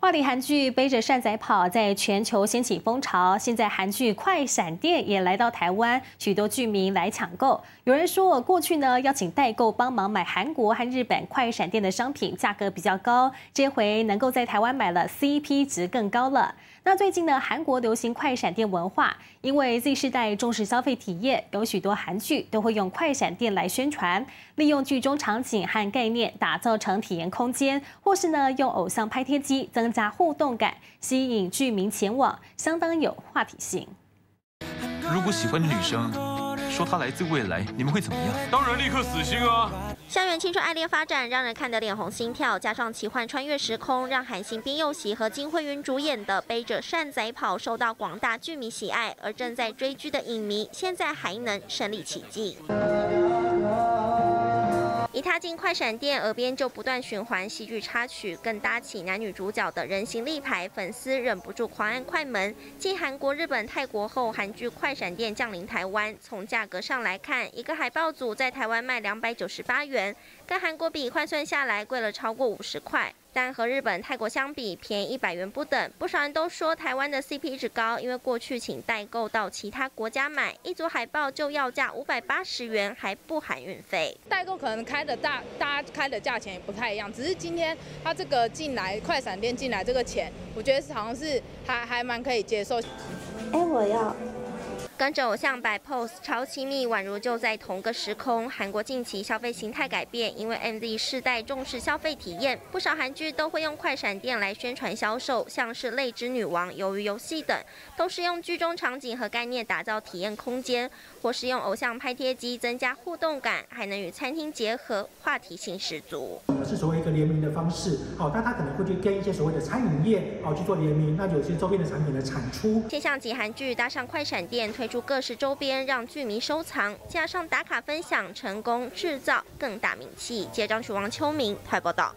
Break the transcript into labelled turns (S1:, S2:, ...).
S1: 话题韩剧《背着善仔跑》在全球掀起风潮，现在韩剧《快闪店》也来到台湾，许多剧迷来抢购。有人说，过去呢邀请代购帮忙买韩国和日本快闪店的商品，价格比较高，这回能够在台湾买了，CP 值更高了。那最近呢，韩国流行快闪店文化，因为 Z 世代重视消费体验，有许多韩剧都会用快闪店来宣传，利用剧中场景和概念打造成体验空间，或是呢用偶像拍贴机增加互动感，吸引剧民前往，相当有话题性。
S2: 如果喜欢的女生说她来自未来，你们会怎么样？
S3: 当然立刻死心啊！
S4: 校园青春爱恋发展让人看得脸红心跳，加上奇幻穿越时空，让韩星边佑喜和金惠云主演的《背着善仔跑》受到广大剧迷喜爱，而正在追剧的影迷现在还能身临其境。一踏进快闪店，耳边就不断循环戏剧插曲，更搭起男女主角的人形立牌，粉丝忍不住狂按快门。继韩国、日本、泰国后，韩剧快闪店降临台湾。从价格上来看，一个海报组在台湾卖两百九十八元，跟韩国比换算下来贵了超过五十块。但和日本、泰国相比，便宜一百元不等。不少人都说台湾的 CP 值高，因为过去请代购到其他国家买，一组海报就要价五百八十元，还不含运费。
S5: 代购可能开的大，大家开的价钱也不太一样，只是今天他这个进来快闪店进来这个钱，我觉得是好像是还还蛮可以接受。
S4: 哎，我要。跟着偶像摆 pose 超亲密，宛如就在同个时空。韩国近期消费形态改变，因为 MZ 世代重视消费体验，不少韩剧都会用快闪店来宣传销售，像是《泪之女王》《鱿鱼游戏》等，都是用剧中场景和概念打造体验空间，或是用偶像拍贴机增加互动感，还能与餐厅结合，话题性十足。
S6: 是所谓一个联名的方式，好，但他可能会去跟一些所谓的餐饮业，好去做联名，那有些周边的产品的产出。
S4: 现象级韩剧搭上快闪店祝。各式周边让剧迷收藏，加上打卡分享，成功制造更大名气。接张曲王秋明台报道。